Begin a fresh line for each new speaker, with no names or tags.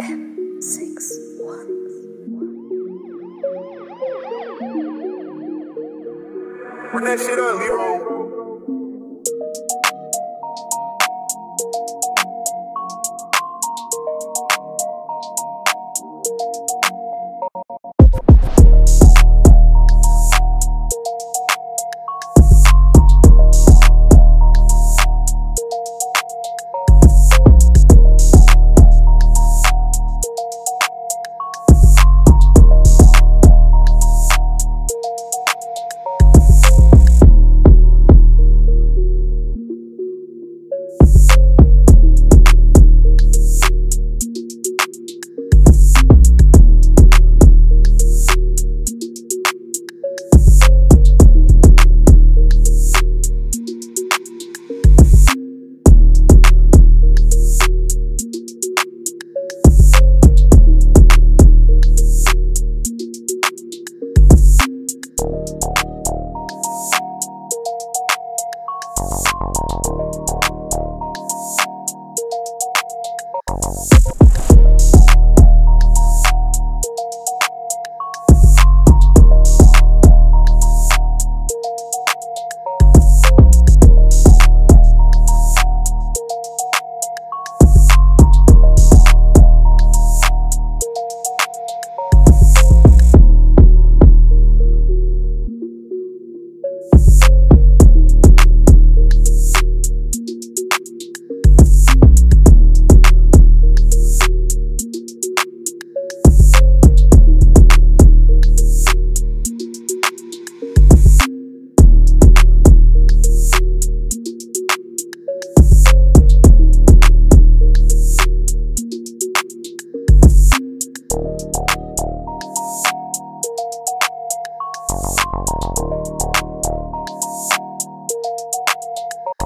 M61.
Run that shit up, Leroy.